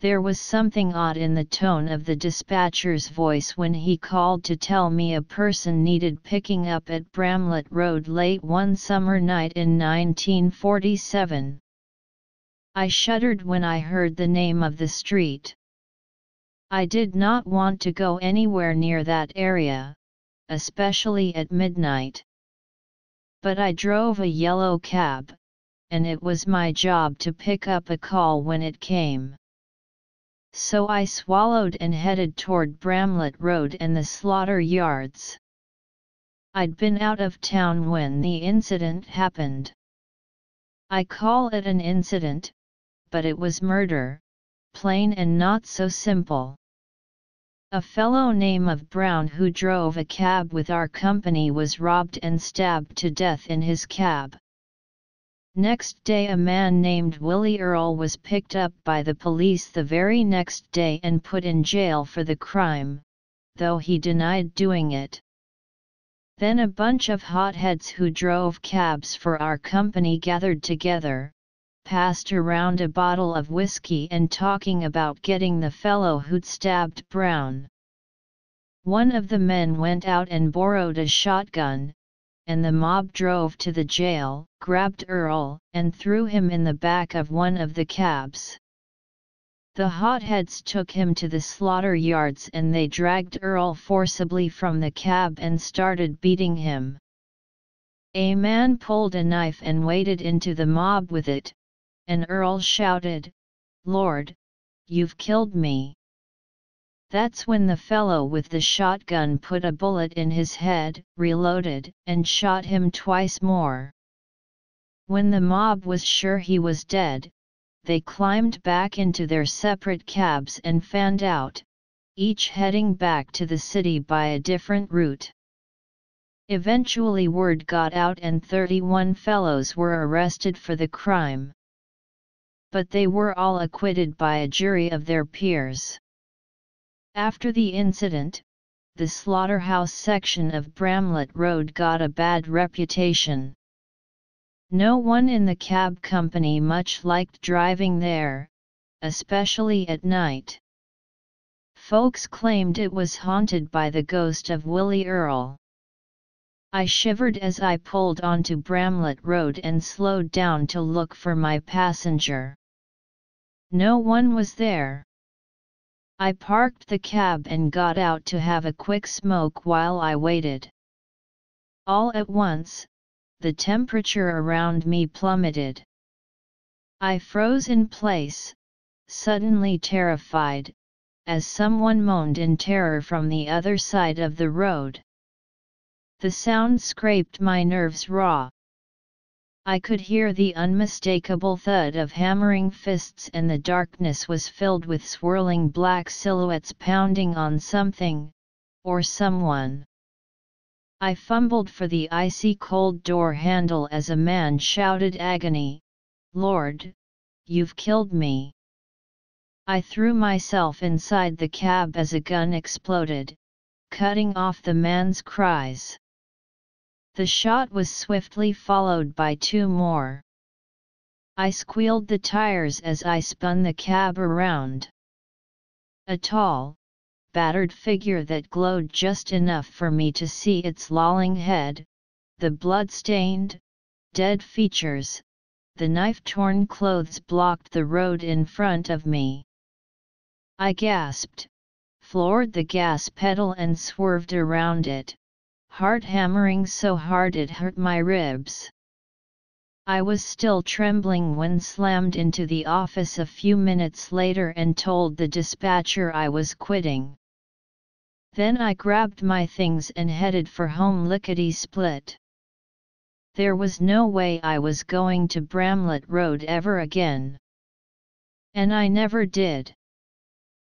There was something odd in the tone of the dispatcher's voice when he called to tell me a person needed picking up at Bramlett Road late one summer night in 1947. I shuddered when I heard the name of the street. I did not want to go anywhere near that area, especially at midnight. But I drove a yellow cab, and it was my job to pick up a call when it came. So I swallowed and headed toward Bramlett Road and the slaughter yards. I'd been out of town when the incident happened. I call it an incident, but it was murder, plain and not so simple. A fellow name of Brown who drove a cab with our company was robbed and stabbed to death in his cab. Next day a man named Willie Earle was picked up by the police the very next day and put in jail for the crime, though he denied doing it. Then a bunch of hotheads who drove cabs for our company gathered together, passed around a bottle of whiskey and talking about getting the fellow who'd stabbed Brown. One of the men went out and borrowed a shotgun, and the mob drove to the jail, grabbed Earle, and threw him in the back of one of the cabs. The hotheads took him to the slaughter yards and they dragged Earle forcibly from the cab and started beating him. A man pulled a knife and waded into the mob with it, and Earle shouted, Lord, you've killed me. That's when the fellow with the shotgun put a bullet in his head, reloaded, and shot him twice more. When the mob was sure he was dead, they climbed back into their separate cabs and fanned out, each heading back to the city by a different route. Eventually word got out and 31 fellows were arrested for the crime but they were all acquitted by a jury of their peers. After the incident, the slaughterhouse section of Bramlett Road got a bad reputation. No one in the cab company much liked driving there, especially at night. Folks claimed it was haunted by the ghost of Willie Earle. I shivered as I pulled onto Bramlett Road and slowed down to look for my passenger. No one was there. I parked the cab and got out to have a quick smoke while I waited. All at once, the temperature around me plummeted. I froze in place, suddenly terrified, as someone moaned in terror from the other side of the road. The sound scraped my nerves raw. I could hear the unmistakable thud of hammering fists and the darkness was filled with swirling black silhouettes pounding on something, or someone. I fumbled for the icy cold door handle as a man shouted agony, Lord, you've killed me. I threw myself inside the cab as a gun exploded, cutting off the man's cries. The shot was swiftly followed by two more. I squealed the tires as I spun the cab around. A tall, battered figure that glowed just enough for me to see its lolling head, the blood-stained, dead features, the knife-torn clothes blocked the road in front of me. I gasped, floored the gas pedal and swerved around it, heart hammering so hard it hurt my ribs. I was still trembling when slammed into the office a few minutes later and told the dispatcher I was quitting. Then I grabbed my things and headed for home lickety split. There was no way I was going to Bramlett Road ever again. And I never did.